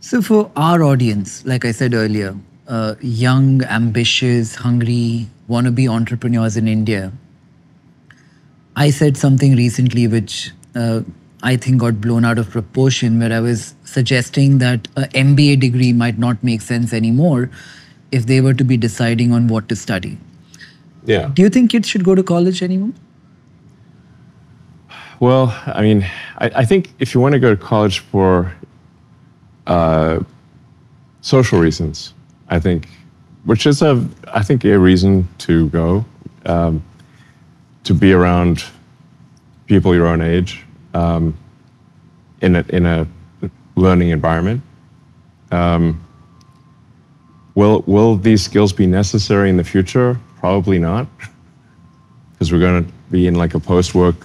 So, for our audience, like I said earlier, uh, young, ambitious, hungry, wannabe entrepreneurs in India, I said something recently which uh, I think got blown out of proportion, where I was suggesting that an MBA degree might not make sense anymore if they were to be deciding on what to study. Yeah. Do you think kids should go to college anymore? Well, I mean, I, I think if you want to go to college for uh, social reasons, I think, which is a, I think a reason to go, um, to be around people your own age, um, in a in a learning environment. Um, will will these skills be necessary in the future? Probably not, because we're going to be in like a post-work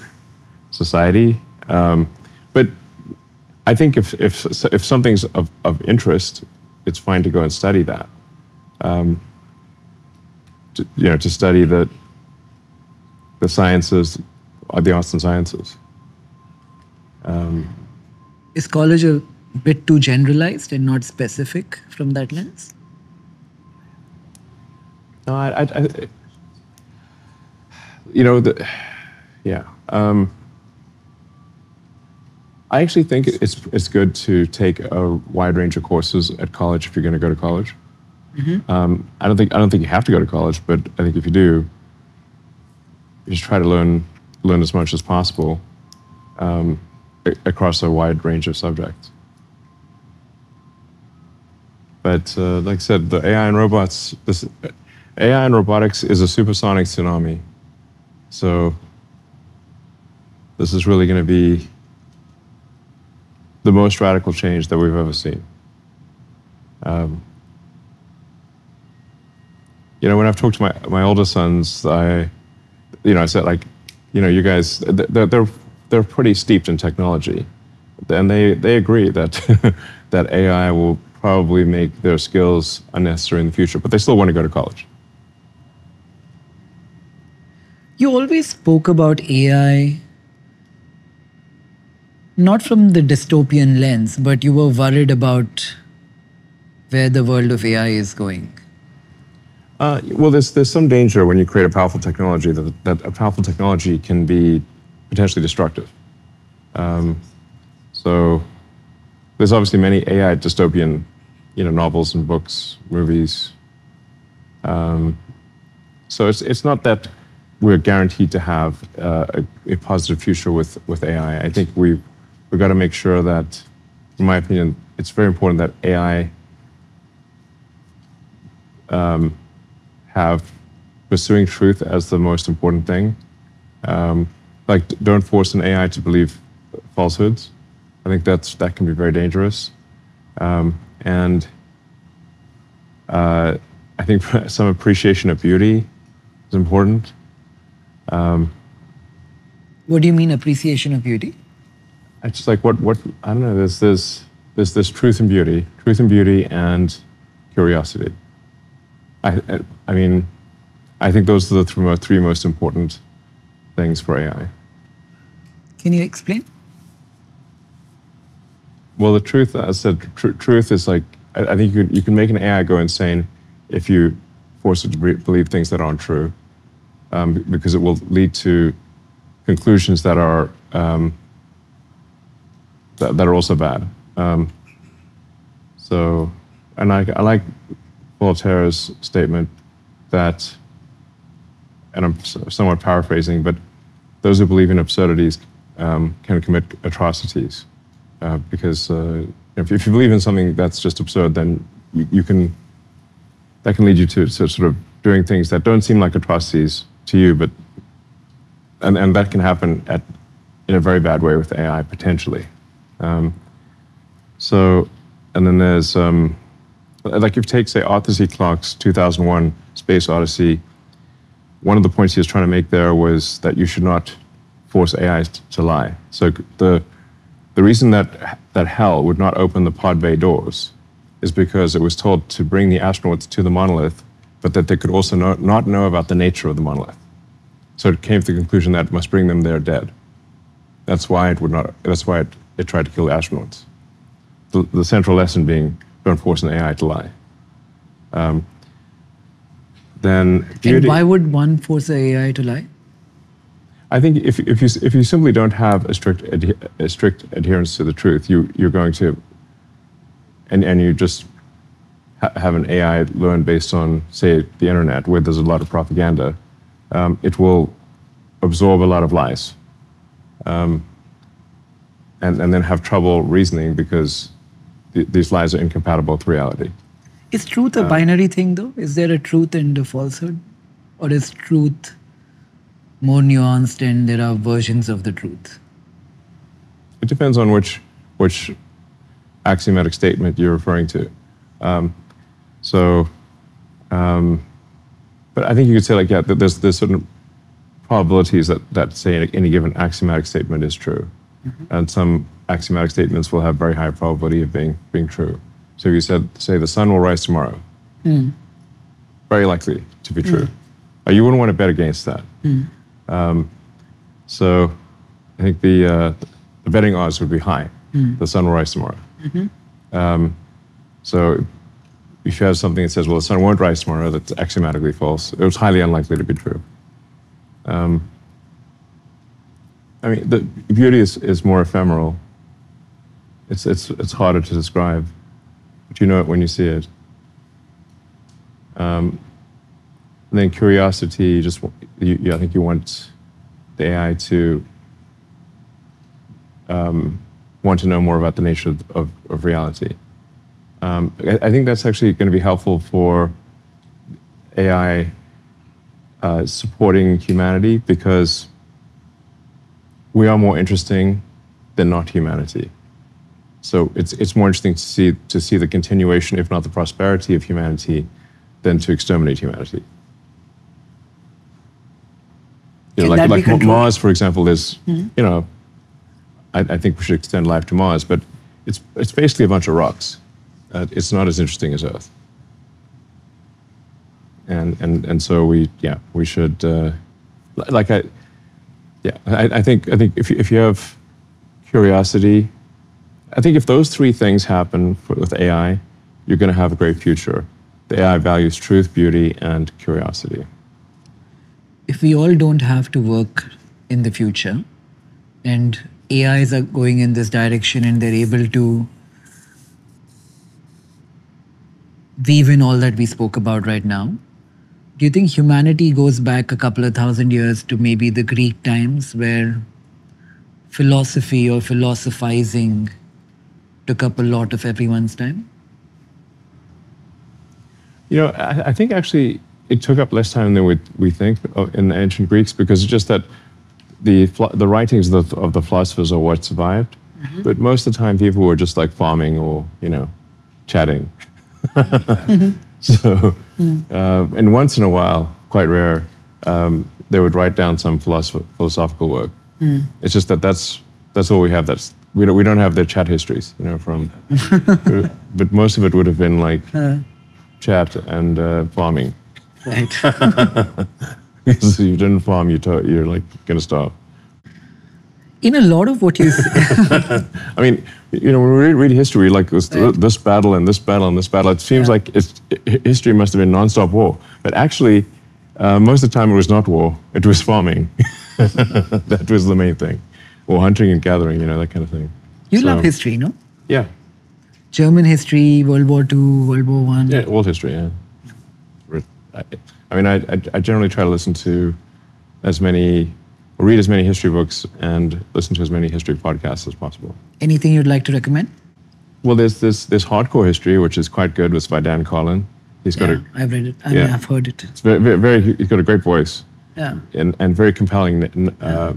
society. Um, I think if, if, if something's of, of interest, it's fine to go and study that. Um, to, you know, to study the, the sciences, the arts and sciences. Um, Is college a bit too generalized and not specific from that lens? no, I, I, I you know, the, yeah. Um, I actually think it's it's good to take a wide range of courses at college if you're going to go to college. Um, I don't think I don't think you have to go to college, but I think if you do, you just try to learn learn as much as possible um, across a wide range of subjects. But uh, like I said, the AI and robots, this AI and robotics is a supersonic tsunami. So this is really going to be the most radical change that we've ever seen. Um, you know, when I've talked to my, my older sons, I, you know, I said like, you know, you guys, they're, they're, they're pretty steeped in technology. And they, they agree that, that AI will probably make their skills unnecessary in the future, but they still want to go to college. You always spoke about AI not from the dystopian lens, but you were worried about where the world of AI is going. Uh, well, there's, there's some danger when you create a powerful technology that, that a powerful technology can be potentially destructive. Um, so there's obviously many AI dystopian, you know, novels and books, movies. Um, so it's, it's not that we're guaranteed to have uh, a, a positive future with, with AI. I think we we've got to make sure that, in my opinion, it's very important that AI um, have pursuing truth as the most important thing. Um, like, don't force an AI to believe falsehoods. I think that's that can be very dangerous. Um, and uh, I think some appreciation of beauty is important. What do you mean appreciation of beauty? I just like what what I don't know. There's this there's this truth and beauty, truth and beauty, and curiosity. I I, I mean, I think those are the three most important things for AI. Can you explain? Well, the truth, as I said, tr- truth is like I, I think you can, you can make an AI go insane if you force it to be- believe things that aren't true, um, because it will lead to conclusions that are um, that, that are also bad. Um, so, and I, I like Voltaire's statement that, and I'm somewhat paraphrasing, but those who believe in absurdities um, can commit atrocities uh, because uh, if, if you believe in something that's just absurd, then you, you can that can lead you to, to sort of doing things that don't seem like atrocities to you, but and, and that can happen at in a very bad way with AI potentially. Um, so, and then there's um, like if you take say Arthur C. Clarke's 2001 Space Odyssey, one of the points he was trying to make there was that you should not force AI to lie. So the the reason that that HAL would not open the pod bay doors is because it was told to bring the astronauts to the monolith, but that they could also no, not know about the nature of the monolith. So it came to the conclusion that it must bring them there dead. That's why it would not. That's why it, it tried to kill astronauts. the, the central lesson being don't force an AI to lie. Um, then And why would one force the AI to lie? I think if, if, you, if you simply don't have a strict, a strict adherence to the truth, you, you're going to, and, and you just ha- have an AI learn based on, say, the internet, where there's a lot of propaganda, um, it will absorb a lot of lies. Um, and, and then have trouble reasoning because th- these lies are incompatible with reality. Is truth Uh, a binary thing though? Is there a truth and a falsehood? Or is truth more nuanced and there are versions of the truth? It depends on which which axiomatic statement you're referring to. Um, so, um, but I think you could say like yeah, that there's there's certain probabilities that that say any given axiomatic statement is true, and some axiomatic statements will have very high probability of being being true. So if you said say the sun will rise tomorrow, very likely to be true. Uh, you wouldn't want to bet against that. Um, so I think the, uh, the betting odds would be high. The sun will rise tomorrow. Um, so if you have something that says, well, the sun won't rise tomorrow, that's axiomatically false. It was highly unlikely to be true. Um, I mean, the beauty is, is more ephemeral. It's, it's, it's harder to describe, but you know it when you see it. Um, and then curiosity, just you, you, I think you want the AI to um, want to know more about the nature of, of, of reality. Um, I, I think that's actually going to be helpful for AI uh, supporting humanity because we are more interesting than not humanity. So it's it's more interesting to see to see the continuation, if not the prosperity of humanity, than to exterminate humanity. You know, like like Ma- Mars, for example, is you know, I, I think we should extend life to Mars, but it's it's basically a bunch of rocks. Uh, it's not as interesting as Earth. And and and so we yeah we should uh, like I yeah I, I think I think if you, if you have curiosity, I think if those three things happen for, with AI, you're going to have a great future. The AI values truth, beauty, and curiosity. If we all don't have to work in the future and AIs are going in this direction and they're able to weave in all that we spoke about right now, do you think humanity goes back a couple of thousand years to maybe the Greek times where philosophy or philosophizing took up a lot of everyone's time? You know, I, I think actually it took up less time than we, we think uh, in the ancient Greeks because it's just that the the writings of the, of the philosophers are what survived. But most of the time, people were just like farming or you know, chatting. so, uh, and once in a while, quite rare, um, they would write down some philosoph- philosophical work. It's just that that's that's all we have. That's we don't we don't have their chat histories, you know, from. but most of it would have been like chat and uh, farming. Right. If you didn't farm, you to- you're like gonna starve. In a lot of what you I mean, you know, when we read, read history, like this, this battle and this battle and this battle, it seems Yeah. like it's, history must have been nonstop war. But actually, uh, most of the time it was not war; it was farming. that was the main thing, or hunting and gathering, you know, that kind of thing. you So- love history, no? Yeah, German history, World War II, World War One. yeah, world history. Yeah. I, I mean, I, I, I generally try to listen to as many, read as many history books, and listen to as many history podcasts as possible. Anything you'd like to recommend? Well, there's this this hardcore history, which is quite good, with by Dan Carlin. He's got Yeah, a I've read it. I mean, yeah. I've heard it. it's very, very, very he's got a great voice Yeah. and and very compelling uh,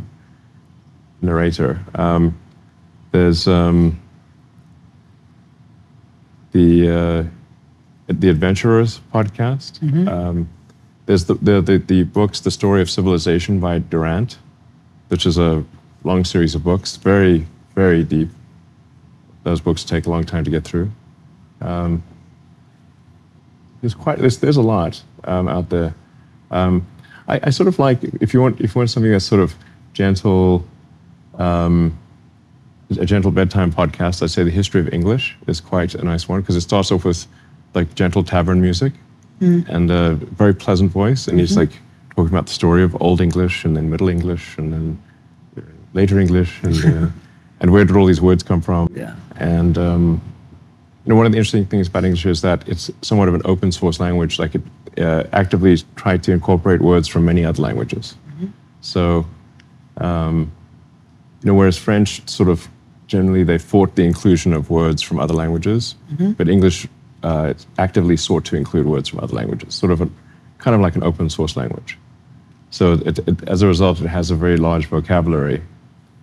narrator. Um, there's um, the uh, the Adventurers podcast. Um, there's the, the the the books, the story of civilization by Durant, which is a long series of books, very very deep. Those books take a long time to get through. Um, there's quite there's there's a lot um, out there. Um, I, I sort of like if you want if you want something that's sort of gentle, um, a gentle bedtime podcast, I'd say the history of English is quite a nice one because it starts off with like gentle tavern music and a very pleasant voice, and he's like talking about the story of Old English and then Middle English and then later English and uh, and where did all these words come from? Yeah. And um, you know, one of the interesting things about English is that it's somewhat of an open source language. Like it uh, actively tried to incorporate words from many other languages. So, um, you know, whereas French sort of generally they fought the inclusion of words from other languages, but English uh, actively sought to include words from other languages, sort of a, kind of like an open source language. So it, it, as a result, it has a very large vocabulary,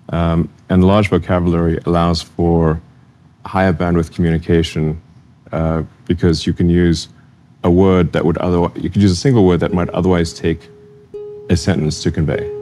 um, and large vocabulary allows for higher bandwidth communication uh, because you can use a word that would otherwise you could use a single word that might otherwise take a sentence to convey.